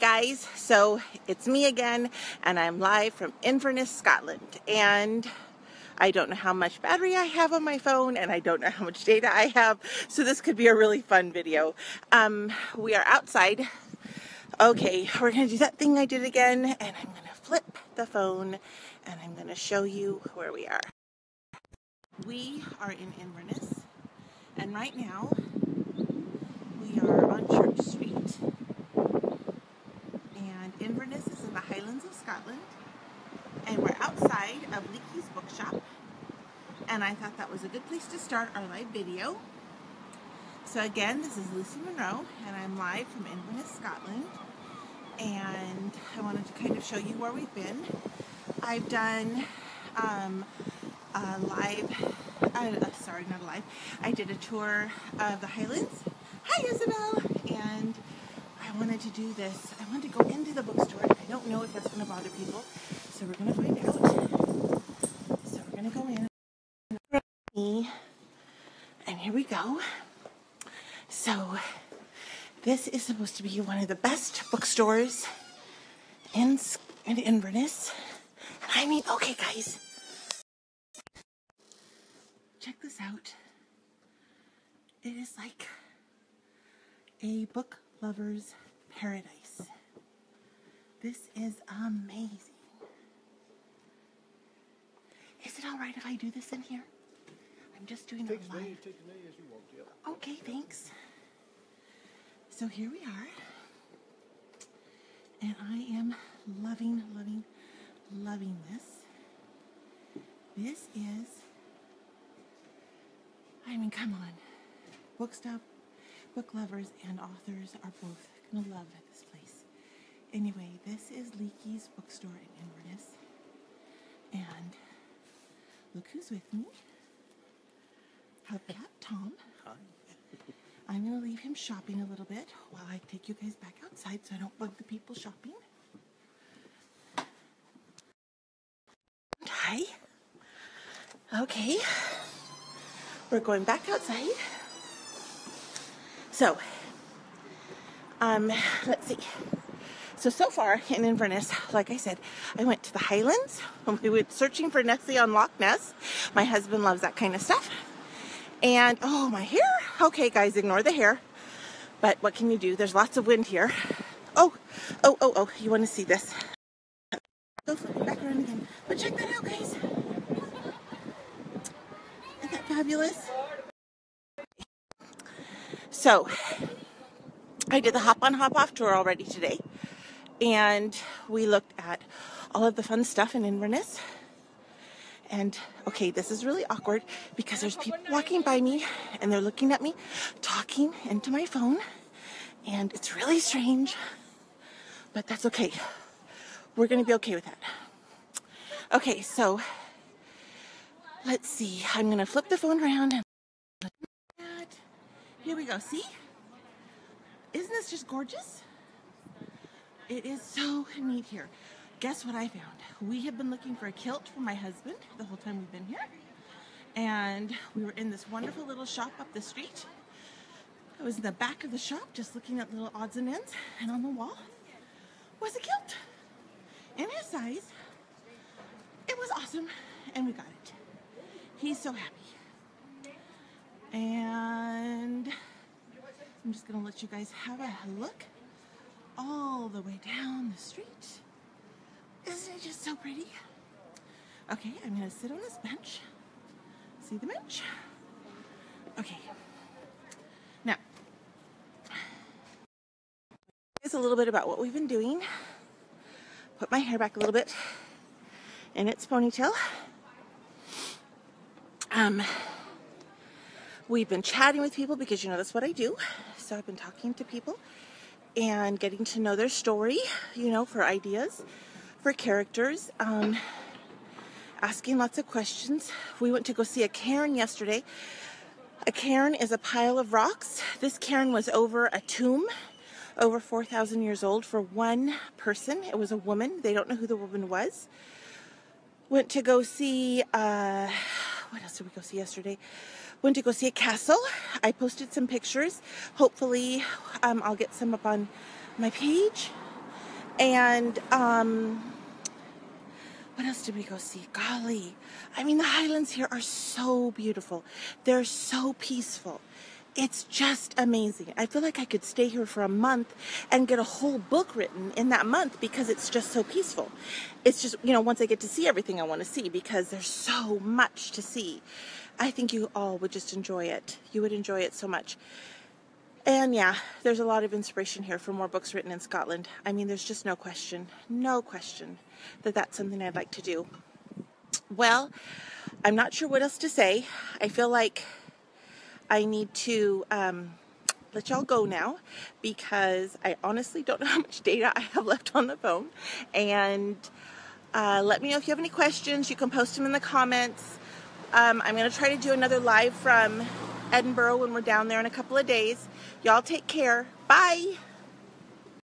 guys, so it's me again, and I'm live from Inverness, Scotland. And I don't know how much battery I have on my phone, and I don't know how much data I have, so this could be a really fun video. Um, we are outside. Okay, we're gonna do that thing I did again, and I'm gonna flip the phone, and I'm gonna show you where we are. We are in Inverness, and right now we are on Church Street and Inverness is in the Scotland. And we're outside of Leakey's Bookshop. And I thought that was a good place to start our live video. So again, this is Lucy Monroe, and I'm live from Inverness, Scotland. And I wanted to kind of show you where we've been. I've done um, a live, uh, sorry, not a live. I did a tour of the Highlands. Hi, Isabel! And I wanted to do this. I wanted to go into the bookstore. I don't know if that's going to bother people, so we're going to find out. So we're going to go in. And here we go. So this is supposed to be one of the best bookstores in, in Inverness. I mean, okay, guys. Check this out. It is like a book lover's paradise. This is amazing. Is it all right if I do this in here? I'm just doing it live. take as you want. Okay, thanks. So here we are. And I am loving, loving, loving this. This is, I mean, come on. Book stuff, book lovers and authors are both going to love this place. Anyway, this is Leakey's bookstore in Inverness. And look who's with me. Our cat, Tom. I'm going to leave him shopping a little bit while I take you guys back outside so I don't bug the people shopping. Hi. Okay. We're going back outside. So, um, let's see. So, so far in Inverness, like I said, I went to the Highlands. We went searching for Nessie on Loch Ness. My husband loves that kind of stuff. And, oh, my hair. Okay, guys, ignore the hair. But what can you do? There's lots of wind here. Oh, oh, oh, oh, you want to see this? Go back around again. But check that out, guys. Isn't that fabulous? So, I did the hop on hop off tour already today. And we looked at all of the fun stuff in Inverness. And okay, this is really awkward because there's people walking by me and they're looking at me, talking into my phone. And it's really strange, but that's okay. We're to be okay with that. Okay, so let's see. I'm to flip the phone around here we go. See? Isn't this just gorgeous? It is so neat here. Guess what I found? We have been looking for a kilt for my husband the whole time we've been here. And we were in this wonderful little shop up the street. I was in the back of the shop just looking at little odds and ends. And on the wall was a kilt. In his size. It was awesome. And we got it. He's so happy. I'm just gonna let you guys have a look all the way down the street. Isn't it just so pretty? Okay, I'm gonna sit on this bench. See the bench? Okay. Now, here's a little bit about what we've been doing. Put my hair back a little bit in its ponytail. Um, we've been chatting with people because you know that's what I do. So I've been talking to people and getting to know their story, you know, for ideas, for characters, um, asking lots of questions. We went to go see a cairn yesterday. A cairn is a pile of rocks. This cairn was over a tomb, over 4,000 years old for one person. It was a woman. They don't know who the woman was. Went to go see, uh, what else did we go see yesterday? Went to go see a castle. I posted some pictures. Hopefully, um, I'll get some up on my page. And um, what else did we go see? Golly, I mean, the Highlands here are so beautiful. They're so peaceful. It's just amazing. I feel like I could stay here for a month and get a whole book written in that month because it's just so peaceful. It's just, you know, once I get to see everything I want to see because there's so much to see. I think you all would just enjoy it. You would enjoy it so much. And yeah, there's a lot of inspiration here for more books written in Scotland. I mean, there's just no question, no question that that's something I'd like to do. Well, I'm not sure what else to say. I feel like I need to um, let y'all go now because I honestly don't know how much data I have left on the phone. And uh, let me know if you have any questions. You can post them in the comments. Um, I'm going to try to do another live from Edinburgh when we're down there in a couple of days. Y'all take care. Bye.